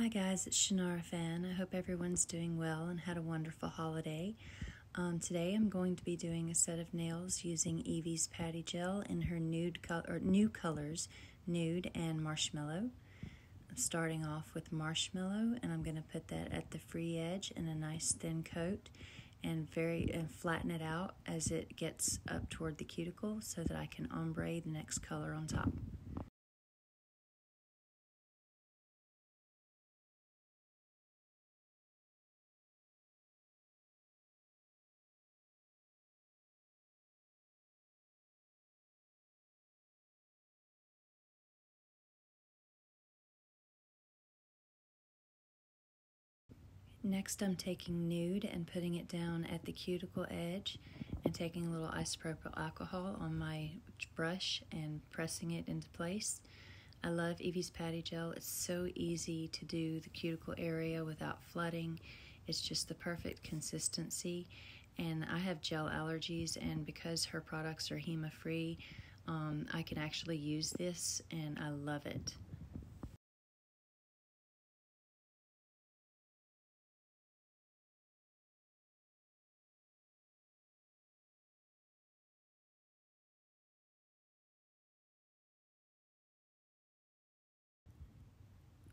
Hi guys, it's Shannara Fan. I hope everyone's doing well and had a wonderful holiday. Um, today I'm going to be doing a set of nails using Evie's Patty Gel in her nude or new colors, nude and Marshmello. I'm starting off with Marshmello and I'm going to put that at the free edge in a nice thin coat and very and flatten it out as it gets up toward the cuticle so that I can ombre the next color on top. Next, I'm taking nude and putting it down at the cuticle edge and taking a little isopropyl alcohol on my brush and pressing it into place. I love Evie's Patty Gel. It's so easy to do the cuticle area without flooding. It's just the perfect consistency. And I have gel allergies, and because her products are HEMA free, um, I can actually use this, and I love it.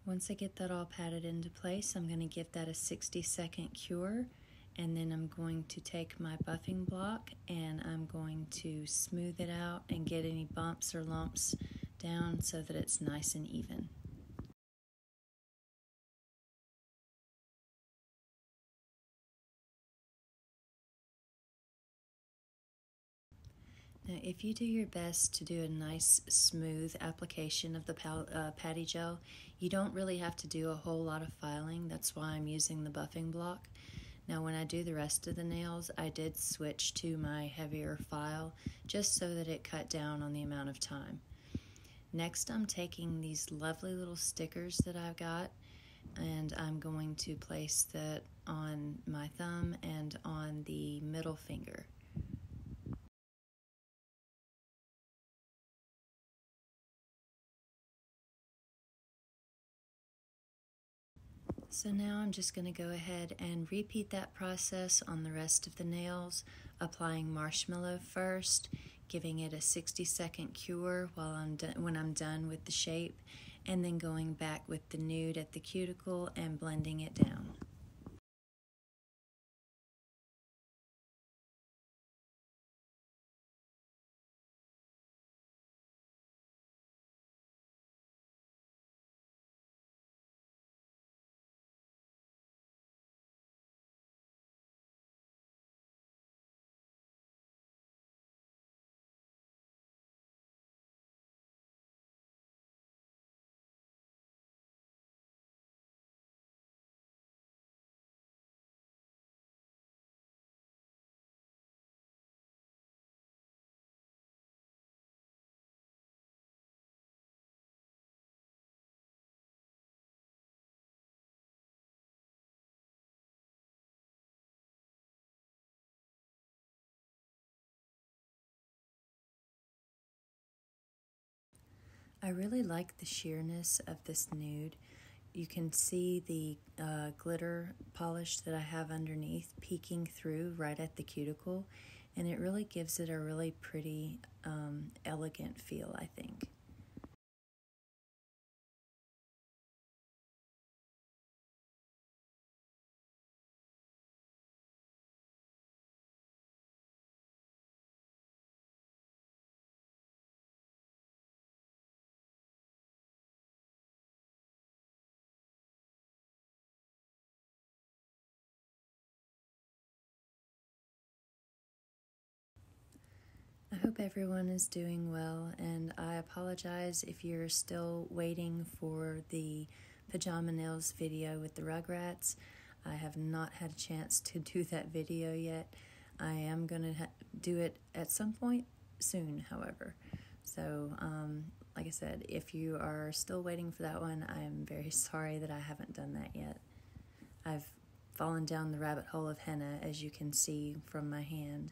Once I get that all patted into place, I'm going to give that a 60 second cure and then I'm going to take my buffing block and I'm going to smooth it out and get any bumps or lumps down so that it's nice and even. Now, if you do your best to do a nice smooth application of the uh, patty gel, you don't really have to do a whole lot of filing. That's why I'm using the buffing block. Now, when I do the rest of the nails, I did switch to my heavier file just so that it cut down on the amount of time. Next, I'm taking these lovely little stickers that I've got and I'm going to place that on my thumb and on the middle finger. So now I'm just going to go ahead and repeat that process on the rest of the nails, applying Marshmello first, giving it a 60 second cure while I'm done, when I'm done with the shape, and then going back with the nude at the cuticle and blending it down. I really like the sheerness of this nude. You can see the uh, glitter polish that I have underneath peeking through right at the cuticle, and it really gives it a really pretty, um, elegant feel, I think. Hope everyone is doing well, and I apologize if you're still waiting for the pajama nails video with the Rugrats. I have not had a chance to do that video yet. I am going to ha- do it at some point soon, however. So, um, like I said, if you are still waiting for that one, I am very sorry that I haven't done that yet. I've fallen down the rabbit hole of henna, as you can see from my hand.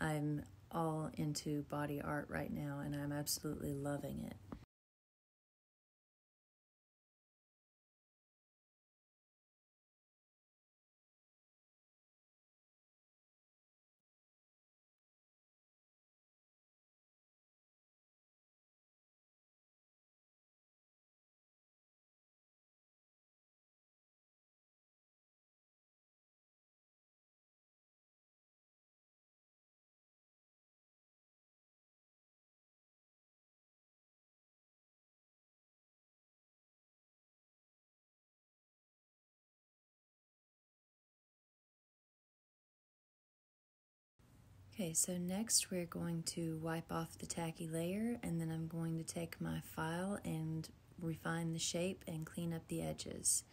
I'm all into body art right now, and I'm absolutely loving it. Okay, so next we're going to wipe off the tacky layer and then I'm going to take my file and refine the shape and clean up the edges.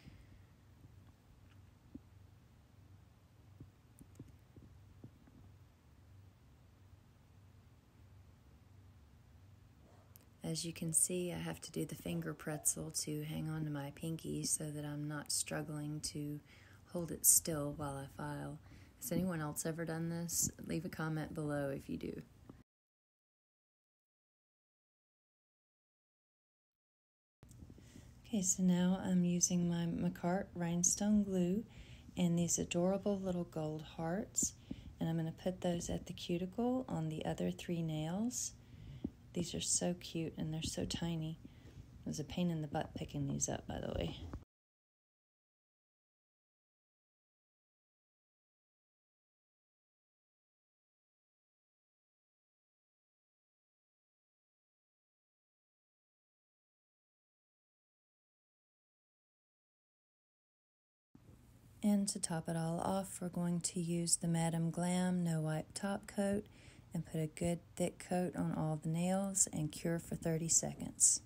As you can see, I have to do the finger pretzel to hang on to my pinky so that I'm not struggling to hold it still while I file. Has anyone else ever done this? Leave a comment below if you do. Okay, so now I'm using my Makartt rhinestone glue and these adorable little gold hearts and I'm going to put those at the cuticle on the other three nails. These are so cute and they're so tiny. It was a pain in the butt picking these up, by the way. And to top it all off, we're going to use the Madam Glam No Wipe Top Coat and put a good thick coat on all the nails and cure for 30 seconds.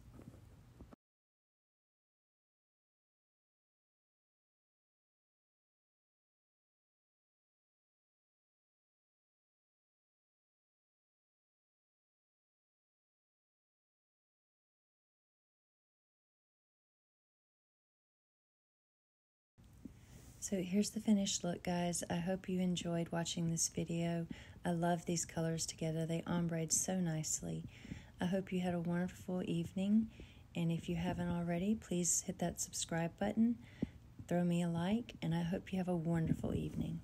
So here's the finished look, guys. I hope you enjoyed watching this video. I love these colors together. They ombre so nicely. I hope you had a wonderful evening. And if you haven't already, please hit that subscribe button, throw me a like, and I hope you have a wonderful evening.